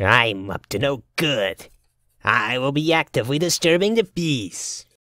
I'm up to no good. I will be actively disturbing the peace.